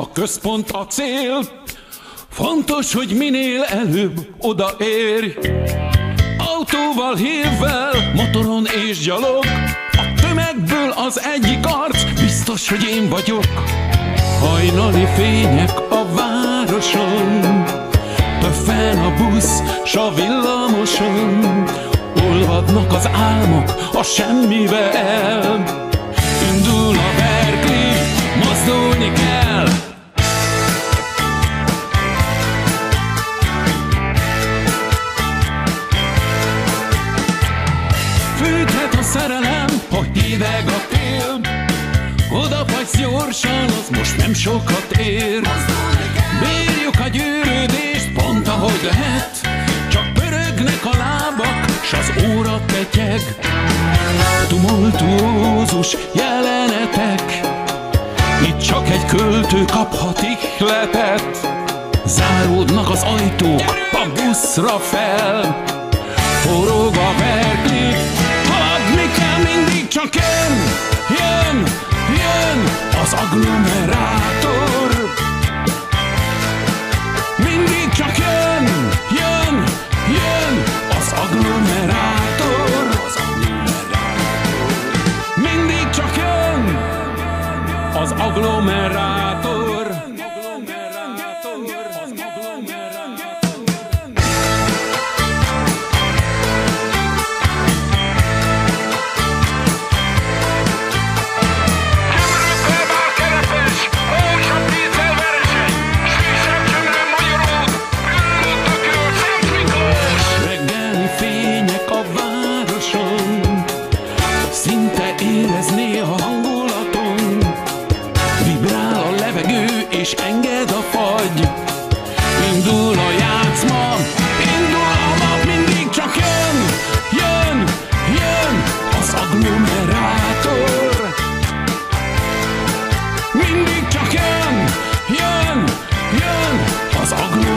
a központ a cél. Fontos, hogy minél előbb odaérj. Autóval, hívvel, motoron és gyalog. A tömegből az egyik arc, biztos, hogy én vagyok. Hajnali fények a városon, Töffen a busz, s a villamoson, Olvadnak az álmok a semmivel. Indul a Berkeley, mozdulni kell, ha hideg a tél. Oda fagysz gyorsan, az most nem sokat ér. Bírjuk a gyűrődést, pont ahogy lehet. Csak pörögnek a lábak, s az óra petyeg. Tumultuózus jelenetek. Itt csak egy költő kaphat ihletet. Záródnak az ajtók a buszra fel. Forog a verklik, csak jön, jön, jön az agglomerátor. Mindig csak jön, jön, jön az agglomerátor. Mindig csak jön az agglomerátor. Agglomerátor. és enged a fagy. Indul a játszma, indul a nap, mindig csak jön, jön, jön az agglomerátor. Mindig csak jön, jön, jön az agglomerátor.